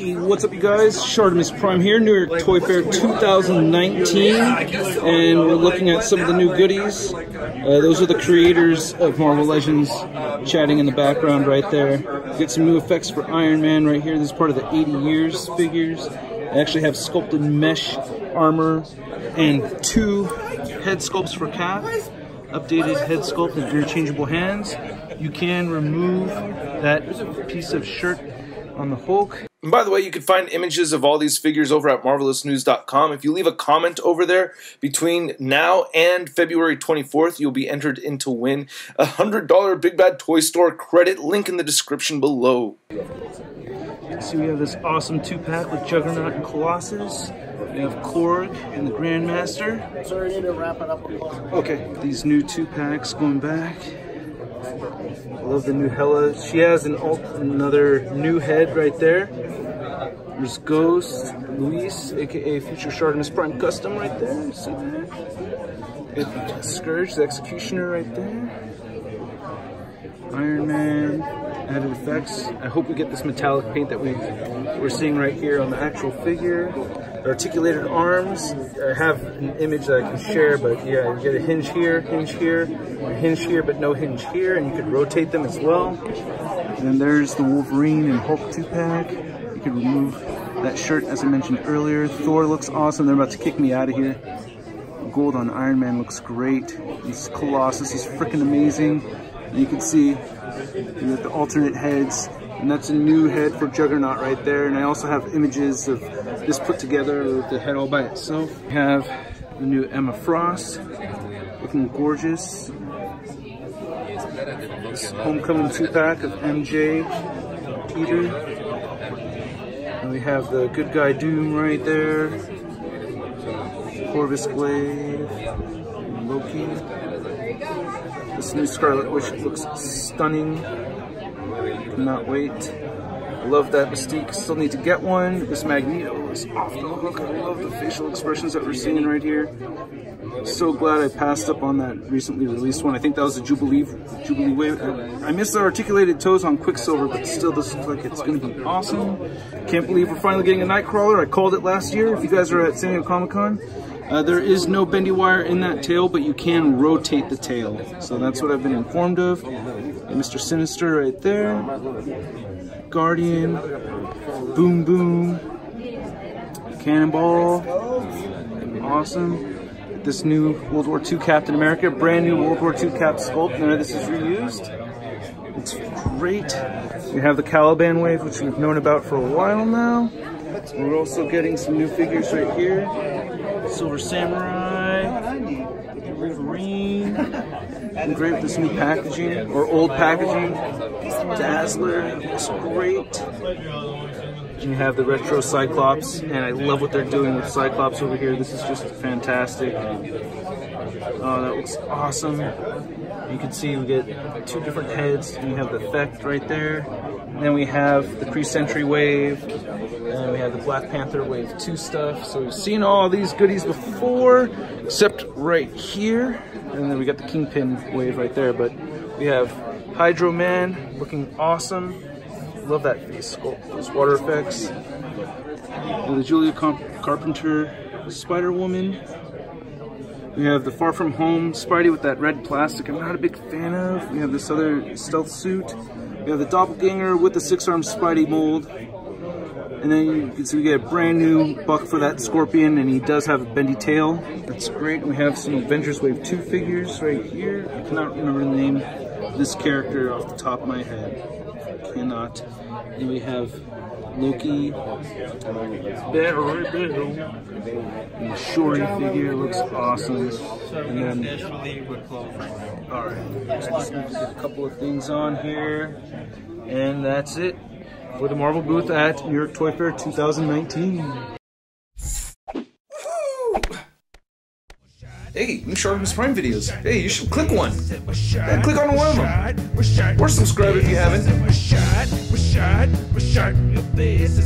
Hey, what's up, you guys? Shartimus Prime here, New York Toy Fair 2019, and we're looking at some of the new goodies. Uh, those are the creators of Marvel Legends chatting in the background right there. Get some new effects for Iron Man right here. This is part of the 80 years figures. They actually have sculpted mesh armor and two head sculpts for Cap. Updated head sculpt and interchangeable hands. You can remove that piece of shirt on the Hulk. And by the way, you can find images of all these figures over at marvelousnews.com. If you leave a comment over there between now and February 24th, you'll be entered in to win a $100 Big Bad Toy Store credit. Link in the description below. See, we have this awesome two-pack with Juggernaut and Colossus. We have Korg and the Grandmaster. So we need to wrap it up. Okay, these new two packs going back. I love the new Hela. She has an alt, another new head right there. There's Ghost, Luis, aka Future Shartimus Prime Custom right there. See that? Scourge, the Executioner right there. Iron Man, added effects. I hope we get this metallic paint that we we're seeing right here on the actual figure. The Articulated arms. I have an image that I can share, but yeah, you get a hinge here, hinge here, hinge here, but no hinge here, and you could rotate them as well. And then there's the Wolverine and Hulk two-pack. You could remove that shirt, as I mentioned earlier. Thor looks awesome. They're about to kick me out of here. Gold on Iron Man looks great. This Colossus is freaking amazing. And you can see you got the alternate heads, and that's a new head for Juggernaut right there. And I also have images of this put together with the head all by itself. We have the new Emma Frost, looking gorgeous. This Homecoming two-pack of MJ, Peter. And we have the good guy Doom right there. Corvus Glaive, Loki. This new Scarlet Witch looks stunning. Cannot wait. I love that Mystique. Still need to get one. This Magneto is off the hook. I love the facial expressions that we're seeing right here. So glad I passed up on that recently released one. I think that was the Jubilee Jubilee Wave. I missed the articulated toes on Quicksilver, but still this looks like it's going to be awesome. Can't believe we're finally getting a Nightcrawler. I called it last year. If you guys are at San Diego Comic Con, uh, there is no bendy wire in that tail, but you can rotate the tail. So that's what I've been informed of. And Mr. Sinister right there. Guardian. Boom Boom. Cannonball. Awesome. This new World War II Captain America. Brand new World War II Cap sculpt. None of this is reused. It's great. We have the Caliban wave, which we've known about for a while now. We're also getting some new figures right here. Silver Samurai, Wolverine, and great with this new packaging, or old packaging. Dazzler, looks great. You have the retro Cyclops, and I love what they're doing with Cyclops over here. This is just fantastic. Oh, that looks awesome. You can see we get two different heads, you have the effect right there. And then we have the pre-century wave, and we have the Black Panther Wave 2 stuff. So we've seen all these goodies before, except right here. And then we got the Kingpin wave right there. But we have Hydro Man looking awesome. Love that face sculpt, those water effects. And the Julia Carpenter Spider Woman. We have the Far From Home Spidey with that red plastic I'm not a big fan of. We have this other stealth suit. We have the Doppelganger with the six-armed Spidey mold. And then you can see we get a brand new buck for that Scorpion, and he does have a bendy tail. That's great. We have some Avengers Wave 2 figures right here. I cannot remember the name of this character off the top of my head. I cannot. And we have Loki, Beta Ray Bill, and the Shuri figure looks awesome. And then, alright, just need to get a couple of things on here, and that's it for the Marvel booth at New York Toy Fair 2019. Hey, new Shartimus Prime videos. Hey, you should click one. Yeah, click on one of them. Or subscribe if you haven't. Shot in your face.